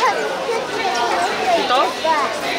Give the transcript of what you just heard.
它的身体有水对